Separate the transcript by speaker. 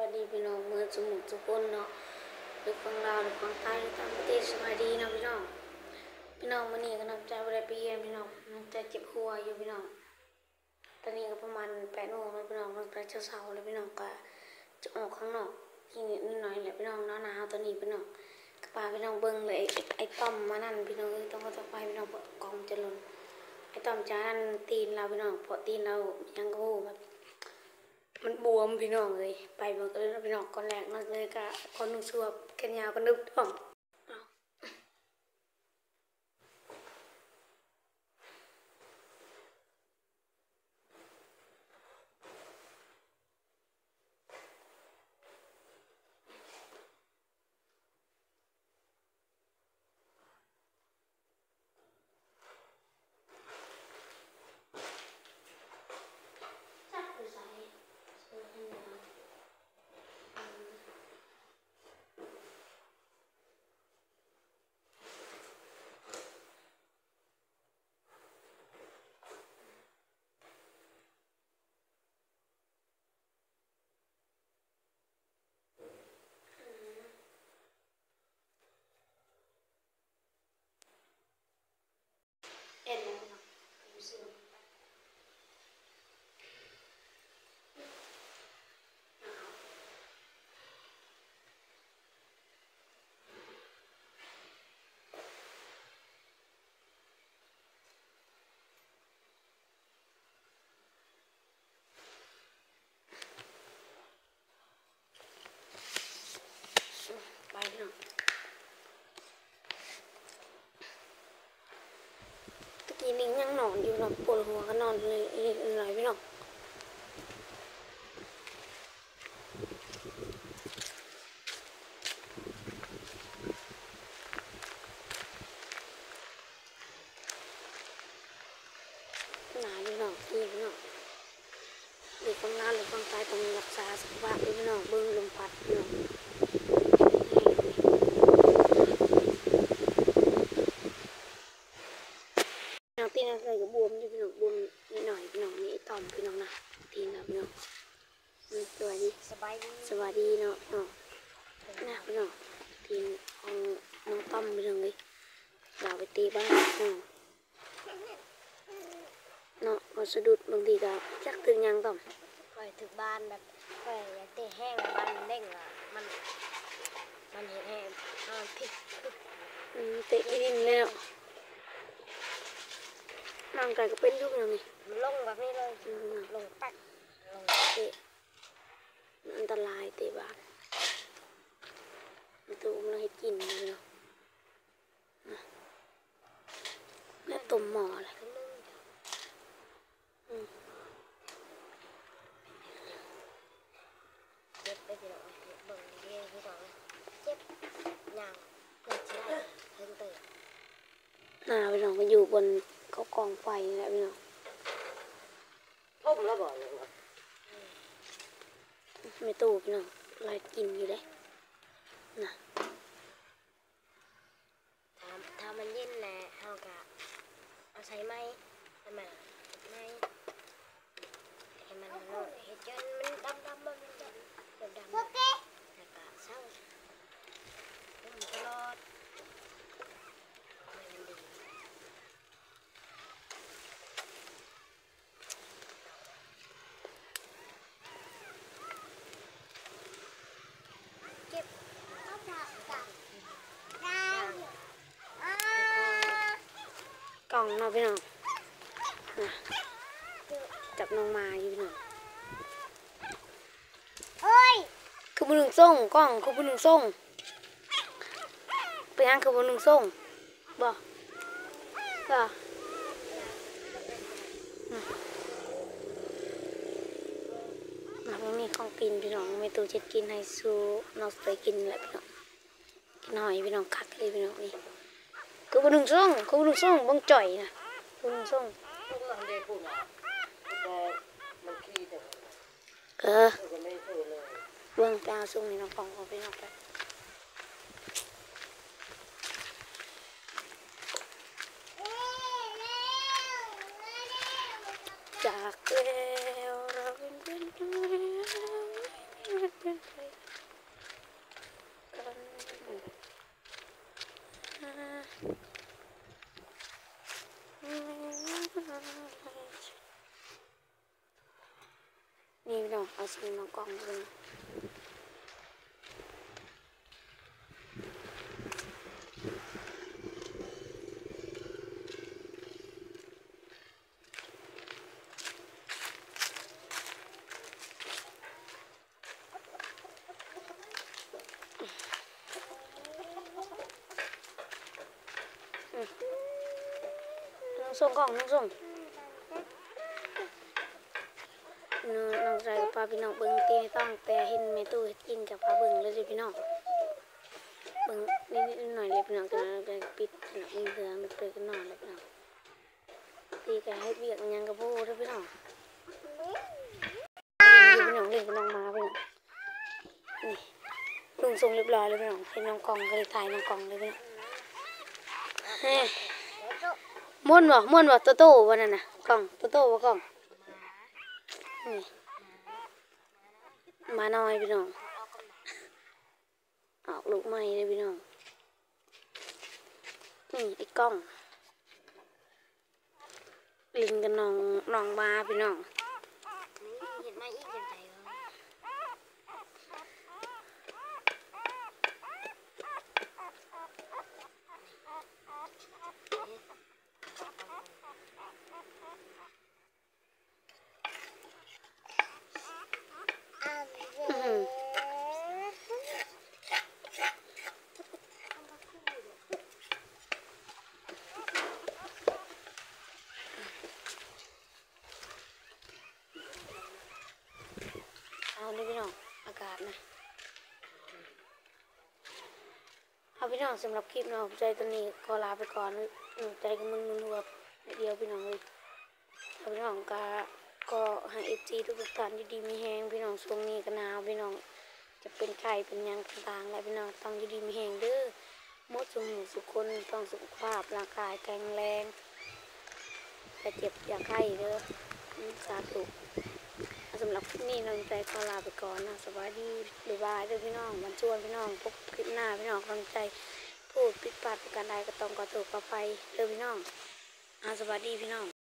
Speaker 1: วัสดีพี่น้องเมื่อสมุทรทุกคนเนาะหรือฟังลาวหรือฟังใต้หรือต่างประเทศสบายดีเนาะพี่น้อง พี่น้องวันนี้ก็น้ำใจบริปียนพี่น้องน้ำใจเจ็บหัวอยู่พี่น้อง ตอนนี้ก็ประมาณแปดโมงแล้วพี่น้องมันเป็นเช้าเช้าแล้วพี่น้องก็จะออกข้างนอกทีนิดนิดหน่อยแหละพี่น้องหนาวหนาวตอนนี้พี่น้องก็พาพี่น้องเบิ้งเลยไอ้ต้อมมานั่นพี่น้องต้องก็ต้องไปพี่น้องกองจะล่นไอ้ต้อมจะนั่นตีนเราพี่น้องเพราะตีนเรายังก็หูแบบ วมพี่น้องเลยไปบังเอิญพี่น้องก่อนแรกนั่นเลยก็คนหนึงสวบแขนยาวก็นึกท้องเอาจับไปใส่ใส่ให้หน่อยอืม เอ็นเลยนะรู้สึกไปเนาะตะกี้นิ้ง ยังนอนอยู่เนาะปวดหัวก็นอนเลยหน่อยพี่น้องหนาพี่น้องพี่พี่น้องหรือฟังลาหรือฟังใต้ต้องรักษาสุขภาพด้วยพี่น้องเบิ้งลมพัดพี่น้อง น้องตีนอะไรก็บวมอยู่พี่น้องบวมนิดหน่อยพี่น้องนี่ต่อมพี่น้องนะตีนนะพี่น้องสวัสดี
Speaker 2: สบายดี
Speaker 1: สวัสดีเนาะเนาะนะพี่น้องทีมของน้องต้อมพี่น้องเลยเราไปตีบ้านเนาะเนาะพอสะดุดบางทีก็จักถึงยังต้อม
Speaker 2: คอยถึงบ้านแบบคอยอยาเตะแห้งบ้านมันเด้งอะมันมันเห็นแห้งมันพลิก
Speaker 1: เตะที่ดินเลยเนาะ ร่างกายก็เป็นทุกอย่างนี่
Speaker 2: มันลงแบบนี้เลย
Speaker 1: อืม
Speaker 2: ลงปักลง
Speaker 1: เตะมันอันตรายเตะบ้านมันตัวมันให้กินเลยเนาะนะแล้วต้มหม้อเลย
Speaker 2: ขึ้นนึง
Speaker 1: อืม
Speaker 2: เจ็บไปเดี๋ยวเอาเจ็บเบิ่งเรียนที่สองเจ็บยางเพื่อจะได้เพิ่งตื่น
Speaker 1: น่าพี่น้องมาอยู่บน เขากองไฟนี่แหละพี่น้อง
Speaker 2: พุ่มแล้วบ่เลยบ่
Speaker 1: ไม่ตู้พี่น้องลายกินอยู่เลยนะ
Speaker 2: ถ้าถ้ามันเย็นแหละเฮากะเอาใส่ไม้ใส่ไม้ไม้ให้มันนอนเฮ็ดจนมันดำดำๆมันจะดำดำๆแล้วก็เศร้าพุ่มตลอดให้มันดี เก็บเอาผักกับน้ำอ่าก
Speaker 1: ล่ องเนาะพี่น้องนะจับน้องมาอยู่พี่น้อง
Speaker 2: เอ้ย
Speaker 1: คือบุญหนึ่งส่งกล้องคือบุญหนึ่งส่งไปยังคือบุญหนึ่งส่งบ่บ่นะนะมันมีของกินพี่น้องไม่ตู้เช็ดกินให้สู้นอกไปกินแหละพี่น้องกินหอยพี่น้องคักเลยพี่น้องนี่ คือบุญหนึ่งส่งคือบุญหนึ่งส่งบังจ่อยนะบุญหนึ่งส่งเออ
Speaker 3: มันก็ไม่พูดเบื้
Speaker 1: องตาส่งในน้องฟองเอาไปนอกไป นี่พี่น้องเอาซีมากองเลย องส่งกล่องน้องส่งน้องใจกับปลาพี่น้องเบิ้งตีไม่ต้องแต่เห็นแม่ตู้กินกับปลาเบิ้งเลยสิพี่น้องเบิ้งนิดหน่อยเลยพี่น้องจนเราจะปิดพี่น้องมีเหลืองเปิดกันหน่อยเลยพี่น้องตีกันให้เบียกยังกับพูดพี่น้องพี่น้องเล่นกับน้องมาพี่น้องนี่ลุงทรงเรียบร้อยเลยพี่น้องเห็นน้องกองก็เลยถ่ายน้องกองเลยพี่น้องเฮ้ย ม้วนบ่ม้วนบ่โตโต้วันนั้นน่ะกล่องโตโต้บ่กล่องนี่มาหน่อยพี่น้องออกลูกใหม่เลยพี่น้องนี่ไอ้กล้องลิงกับน้องน้องมาพี่น้อง
Speaker 2: นี่เห็นไหมอีกเห็นใจวะ
Speaker 1: อื้อหือเอาเลยพี่น้อง อากาศนะเอาพี่น้องสำหรับคลิปเนาะใจตัวนี้ก็ลาไปก่อนหนูใจก็มึนมึนหัวเดียวพี่น้องเลยเอาพี่น้องก็ก็ให้เอจีทุกๆท่านอยู่ดีมีแหงพี่น้องช่วงนี้ก็หนาวพี่น้องจะเป็นไข่เป็นยังต่างๆแล้วพี่น้องต้องอยู่ดีมีแหงเด้อมดสมุนสุขคนต้องสุขภาพร่างกายแข็งแรงแต่เจ็บอย่าไข้เด้ออืมสาธุเอาสำหรับคลิป นี้น้องใจกอลาไปก่อนนะสวัสดีบ๊ายบายเด้อพี่น้องวันชวนพี่น้องพบคลิปหน้าพี่น้องกำลังใจพูดปิดพลาดประการใดก็ต้องขอโทษขอไฟเด้อพี่น้องอาสวัสดีพี่น้อง